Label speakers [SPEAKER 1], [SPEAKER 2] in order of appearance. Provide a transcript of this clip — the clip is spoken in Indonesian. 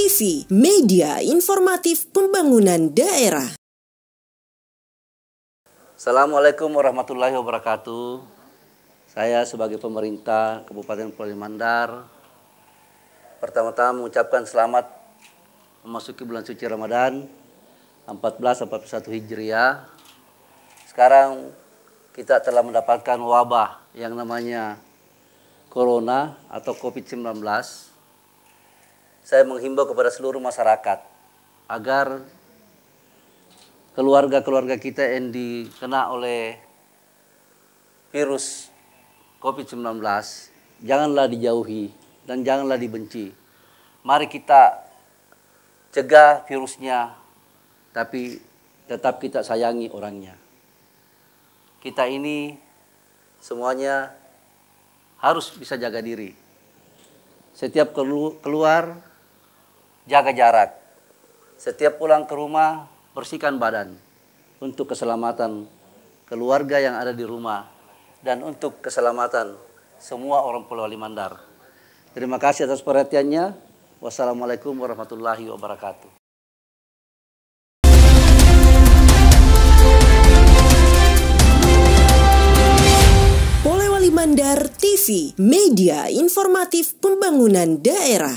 [SPEAKER 1] TV, media informatif pembangunan daerah.
[SPEAKER 2] Assalamualaikum warahmatullahi wabarakatuh. Saya sebagai pemerintah Kabupaten Pulau Mandar pertama-tama mengucapkan selamat memasuki bulan suci Ramadan 1441 Hijriah. Sekarang kita telah mendapatkan wabah yang namanya Corona atau COVID-19 saya menghimbau kepada seluruh masyarakat agar keluarga-keluarga kita yang dikena oleh virus COVID-19 janganlah dijauhi dan janganlah dibenci. Mari kita cegah virusnya tapi tetap kita sayangi orangnya. Kita ini semuanya harus bisa jaga diri. Setiap keluar jaga jarak. Setiap pulang ke rumah, bersihkan badan untuk keselamatan keluarga yang ada di rumah dan untuk keselamatan semua orang Pulau Limandar. Terima kasih atas perhatiannya. Wassalamualaikum warahmatullahi wabarakatuh.
[SPEAKER 1] Mandar TV, media informatif pembangunan daerah.